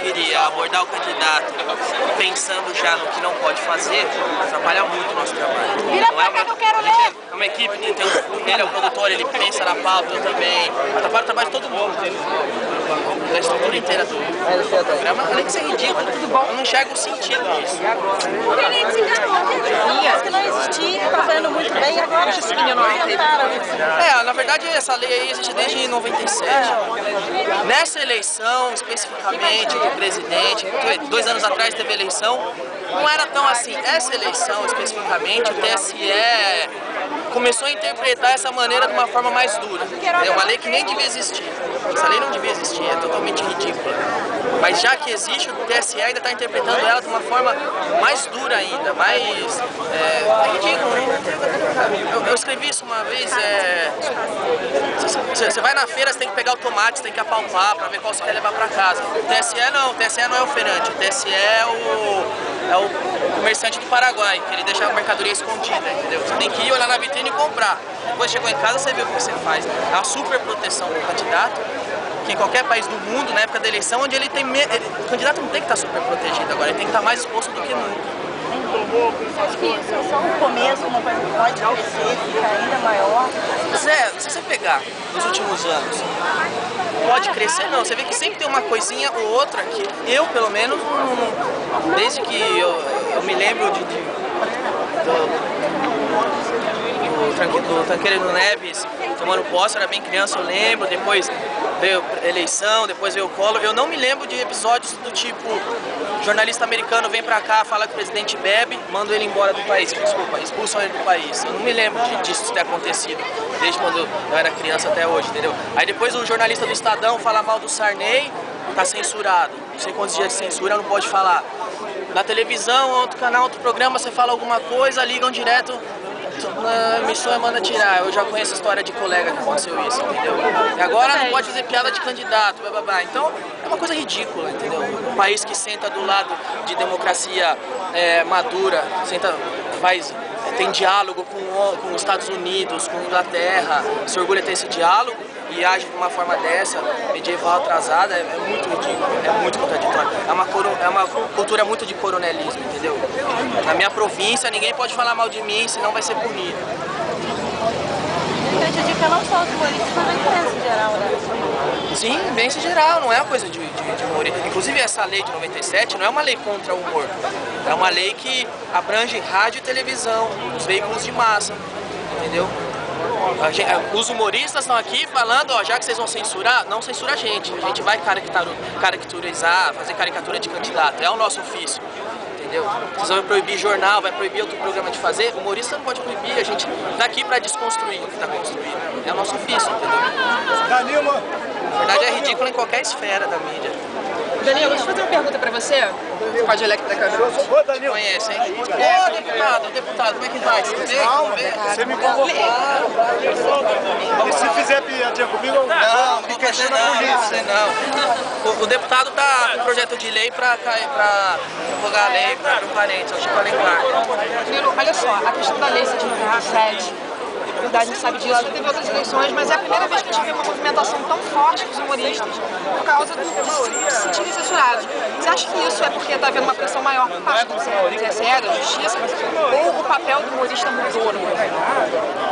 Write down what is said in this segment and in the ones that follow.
queria abordar o candidato pensando já no que não pode fazer, atrapalha muito o nosso trabalho. Vira pra cá que eu quero ler! É uma equipe que tem um, ele é o produtor, ele pensa na pauta, eu também. Atrapalha o trabalho de todo mundo, da estrutura inteira do programa. Além de ser ridículo, tudo bom. Eu não enxergo o sentido disso. Se enganou, que não existia, tá fazendo muito bem, agora É, na verdade essa lei aí existe desde 97. Nessa eleição, especificamente, do presidente, dois anos atrás teve eleição, não era tão assim. Essa eleição, especificamente, o TSE começou a interpretar essa maneira de uma forma mais dura. É uma lei que nem devia existir. Essa lei não devia existir, é totalmente ridícula. Mas já que existe, o TSE ainda está interpretando ela de uma forma mais dura ainda, mais... É, é ridículo, né? Eu, eu, escrevi isso uma vez, é... Você vai na feira, você tem que pegar o tomate, você tem que apalpar para ver qual você quer levar para casa. O TSE não, o TSE não é oferante, o TSE é o, é o comerciante do Paraguai, que ele deixa a mercadoria escondida, entendeu? Você tem que ir olhar na vitrine e comprar. Depois chegou em casa, você vê o que você faz. É uma super proteção do candidato, que em qualquer país do mundo, na época da eleição, onde ele tem... Ele, o candidato não tem que estar super protegido agora, ele tem que estar mais exposto do que nunca. Acho que isso é só um começo, uma coisa que pode crescer, ficar ainda maior. Zé, se você pegar nos últimos anos, pode crescer não. Você vê que sempre tem uma coisinha ou outra que eu, pelo menos, desde que eu, eu me lembro de, de do, do Tanqueiro Neves tomando posse, eu era bem criança, eu lembro, depois veio eleição, depois veio o Collor. Eu não me lembro de episódios do tipo jornalista americano vem pra cá, fala que o presidente bebe, manda ele embora do país, desculpa, expulsam ele do país. Eu não me lembro de, disso ter acontecido, desde quando eu era criança até hoje, entendeu? Aí depois o jornalista do Estadão fala mal do Sarney, tá censurado. Não sei quantos dias de censura, não pode falar. Na televisão, outro canal, outro programa, você fala alguma coisa, ligam direto, na emissora manda tirar. Eu já conheço a história de colega que aconteceu isso, entendeu? E agora não pode fazer piada de candidato, blá, blá, blá. Então é uma coisa ridícula, entendeu? Um país que senta do lado de democracia é, madura, senta, faz tem diálogo com, com os Estados Unidos, com a Inglaterra, se orgulha de ter esse diálogo e age de uma forma dessa, medieval atrasada, é, é muito ridículo, é muito contraditório. É uma, é uma cultura muito de coronelismo, entendeu? Na minha província, ninguém pode falar mal de mim, senão vai ser punido. Prejudica não só os humoristas, mas a imprensa em geral, né? Sim, imprensa geral, não é uma coisa de, de, de humor. Inclusive essa lei de 97 não é uma lei contra o humor, é uma lei que abrange rádio e televisão, os veículos de massa, entendeu? Gente, é, os humoristas estão aqui falando, ó, já que vocês vão censurar, não censura a gente. A gente vai caricaturizar, fazer caricatura de candidato, é o nosso ofício. Entendeu? Vocês vão proibir jornal, vai proibir outro programa de fazer, humorista não pode proibir, a gente tá aqui para desconstruir o que está construído. É o nosso ofício, entendeu? Danilo! Na verdade é ridículo em qualquer esfera da mídia. Danilo, deixa eu fazer uma pergunta pra você. Pode olhar aqui pra câmera. Ô, Danilo. Conhece, hein? Ô, deputado, deputado, como é que vai? Tudo bem? Calma, você me convocou. E se fizer piadinha comigo, eu não, fica queixando a polícia. Não. O, o deputado tá com projeto de lei pra revogar a lei para o parente, o Chico Alencar. Danilo, olha só, a questão da lei 797 a gente sabe disso, já teve outras eleições, mas é a primeira vez que a gente vê uma movimentação tão forte dos humoristas por causa do, de se sentirem censurados. Você acha que isso é porque está havendo uma pressão maior por parte do TSE, da Justiça, ou o papel do humorista mudou no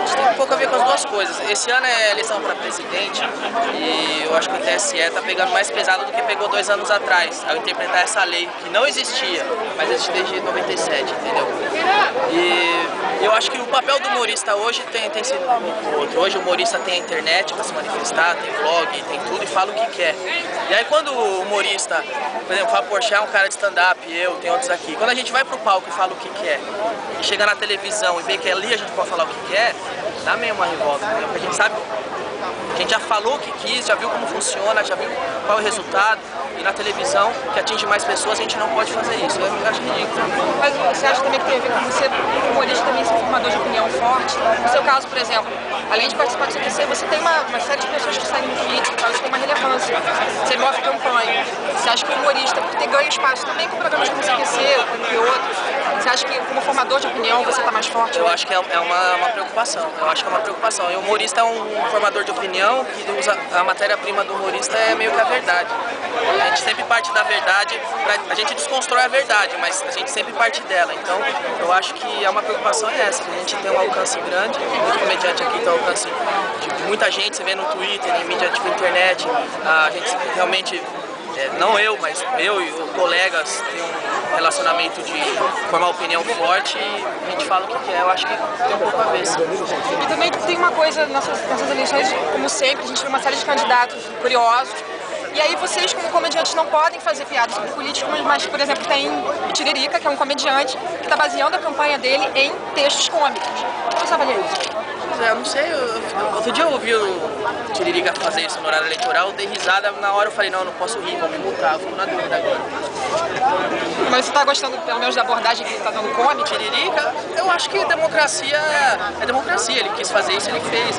Isso tem um pouco a ver com as duas coisas. Esse ano é eleição para presidente e eu acho que o TSE está pegando mais pesado do que pegou dois anos atrás, ao interpretar essa lei que não existia, mas existe desde 97, entendeu? Acho que o papel do humorista hoje tem, tem sido outro. Hoje o humorista tem a internet para se manifestar, tem blog, tem tudo e fala o que quer. E aí quando o humorista, por exemplo, Fábio Porchat é um cara de stand-up, eu, tem outros aqui. Quando a gente vai pro palco e fala o que quer, e chega na televisão e vê que ali a gente pode falar o que quer, dá meio uma revolta, né? porque a gente sabe a gente já falou o que quis, já viu como funciona, já viu qual é o resultado. E na televisão, que atinge mais pessoas, a gente não pode fazer isso. Eu acho ridículo. Mas você acha também que tem a ver com você, humorista, também ser formador de opinião forte? No seu caso, por exemplo, além de participar do CQC, você tem uma, uma série de pessoas que saem no vídeo, que tem uma relevância. Você move campanha, você acha que o humorista, por ter ganho espaço também com programas como CQC, e outros, você acha que como formador de opinião você está mais forte? Eu acho que é é uma, uma preocupação. Eu acho que é uma preocupação. E o humorista é um formador de opinião que usa a matéria-prima do humorista é meio que a verdade. A gente sempre parte da verdade, pra, a gente desconstrói a verdade, mas a gente sempre parte dela. Então, eu acho que é uma preocupação é essa, a gente tem um alcance grande, muito comediante aqui tem um alcance de muita gente, você vê no Twitter, em mídia tipo internet, a gente realmente é, não eu, mas eu e os colegas têm um relacionamento de formar opinião forte e a gente fala o que quer. Eu acho que tem um pouco a ver. E também tem uma coisa nessas, nessas eleições, como sempre, a gente tem uma série de candidatos curiosos. E aí vocês, como comediantes, não podem fazer piadas com políticos, mas, por exemplo, tem o Tiririca, que é um comediante, que está baseando a campanha dele em textos cômicos. Como você avalia isso? Pois é, eu não sei, eu, eu- outro dia eu ouvi o Tiririca fazer isso no horário eleitoral, eu dei risada, na hora eu falei, não, eu não posso rir, vou me multar, fico na dúvida agora. Mas você está gostando, pelo menos, da abordagem que ele está dando cômica? Tiririca, eu acho que democracia é democracia, ele quis fazer isso, ele fez.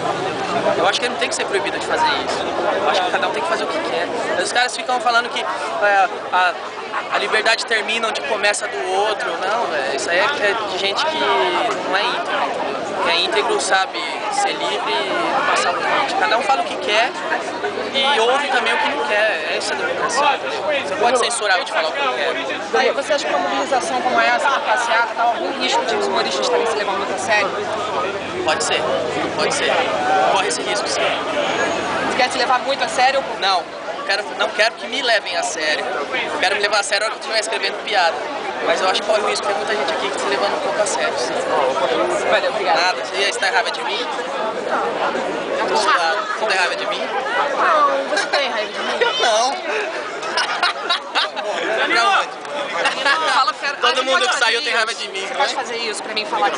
Eu acho que ele não tem que ser proibido de fazer isso. Eu acho que cada um tem que fazer o que quer. Mas os caras ficam falando que é, a, a liberdade termina onde começa do outro. Não, velho, isso aí é, é de gente que não é íntegro. Quem é íntegro sabe ser livre e passar por limite. Cada um fala o que quer e ouve também o que não quer. Essa é a democracia. entendeu? Você pode censurar eu de falar o que eu quero. Aí, você acha que uma mobilização como essa, uma passeata, está algum risco de os humoristas estarem se levando muito a sério? Pode ser, pode ser. Corre esse risco, sim. Você quer se levar muito a sério? Não quero, não quero que me levem a sério. Eu quero me levar a sério na hora que eu estiver escrevendo piada. Mas eu acho que corre o risco, tem muita gente aqui que está se levando um pouco a sério. sim. Valeu, obrigada. Nada, você estar raiva de mim? Tô suave. Você tem raiva de mim? Não, você tem raiva de mim? Eu não. Fala sério. Todo mundo que saiu tem raiva de mim, Você não pode é? fazer isso pra mim falar